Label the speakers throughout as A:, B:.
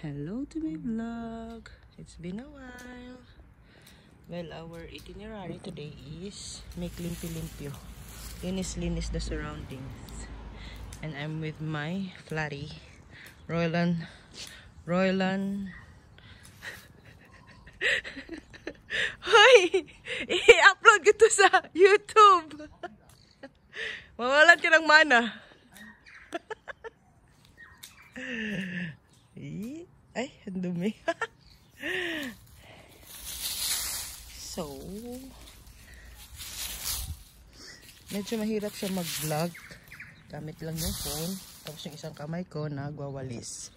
A: Hello to my vlog. It's been a while. Well, our itinerary today is make limpyo-limpyo. Linis-linis the surroundings. And I'm with my flatty, Roylan, Roylan. Hoy! I-upload ko to sa YouTube. Mawalan ka ng mana. Ay, ang dumi. so, medyo mahirap siya mag-vlog. Gamit lang yung phone. Tapos yung isang kamay ko nagwawalis.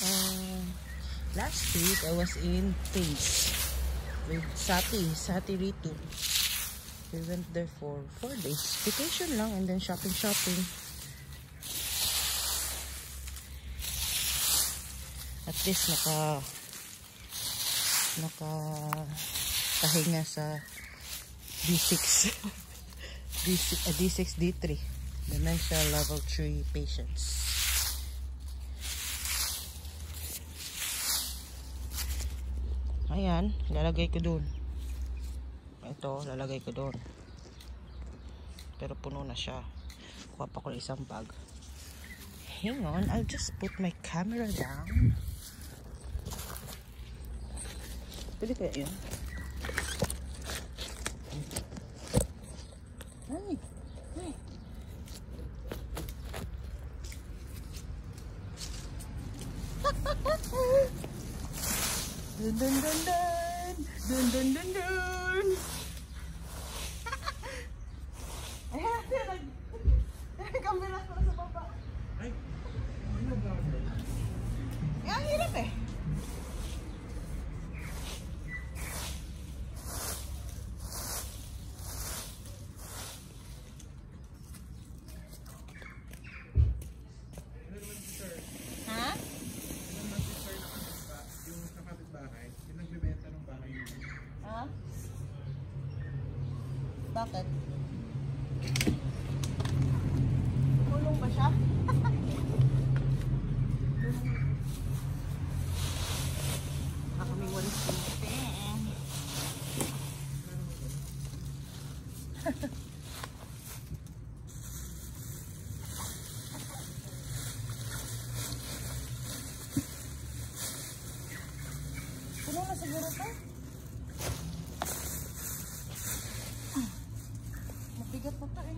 A: Um, last week, I was in Things with Sati, Sati Ritu. We went there for four days. Vacation lang and then shopping, shopping. At least naka naka tahinga sa D6 D6, uh, D6 D3 dementia level 3 patients ayan lalagay ko dun ito lalagay ko dun pero puno na siya. Kuha pa ko ng isang bag. Hang on I'll just put my camera down. Pwede kaya yun? Ay ay. Dun dun dun dun. Dun dun dun dun Ayan, nag kamera ko sa baba.
B: Ay, ano ba?
A: Eh, ang hirap eh.
B: Ano naman si sir?
A: Ha?
B: Ano naman si sir na kapitba- yung sa kapitbahay? Yung nagbebenta ng bahay yun.
A: Ha? Bakit? Kulong ba siya? Baka may walis tingting. Puno na siguro to? Mabigat na to eh.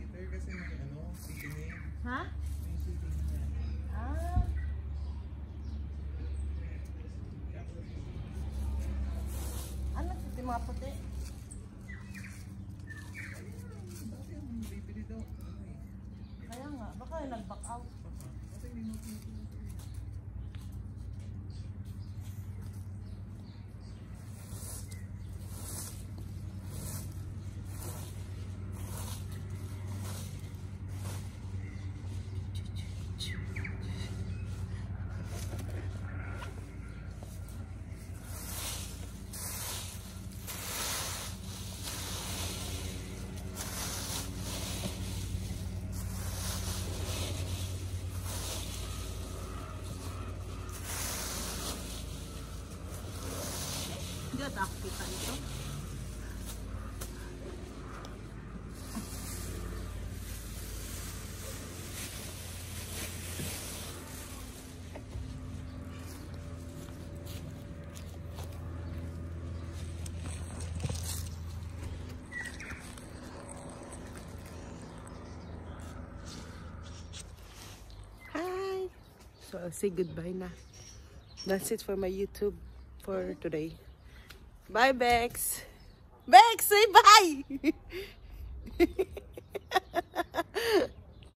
B: Peter kasi may ano, singing.
A: Ha?
B: May singing na.
A: Ah. Ano ito mga puti?
B: Hindi
A: at! So I'll say goodbye na. That's it for my YouTube for today. Bye, Bex! Bex, say bye!